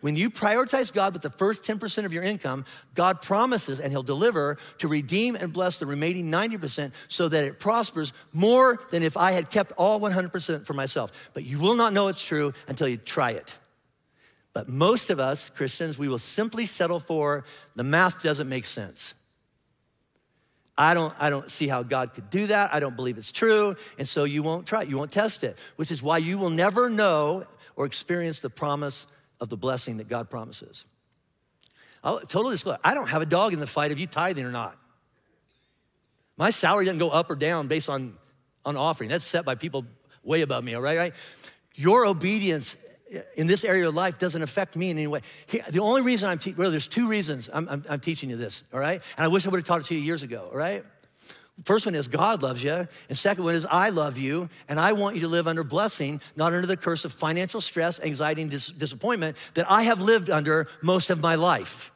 When you prioritize God with the first 10% of your income, God promises and He'll deliver to redeem and bless the remaining 90% so that it prospers more than if I had kept all 100% for myself. But you will not know it's true until you try it. But most of us Christians, we will simply settle for the math doesn't make sense. I don't, I don't see how God could do that. I don't believe it's true. And so you won't try it. You won't test it, which is why you will never know or experience the promise of the blessing that God promises. I'll totally disclose, I don't have a dog in the fight of you tithing or not. My salary doesn't go up or down based on, on offering. That's set by people way above me, all right? right? Your obedience in this area of life doesn't affect me in any way. The only reason I'm teaching, well, there's two reasons I'm, I'm, I'm teaching you this, all right? And I wish I would have taught it to you years ago, all right? First one is God loves you, and second one is I love you, and I want you to live under blessing, not under the curse of financial stress, anxiety, and dis- disappointment that I have lived under most of my life.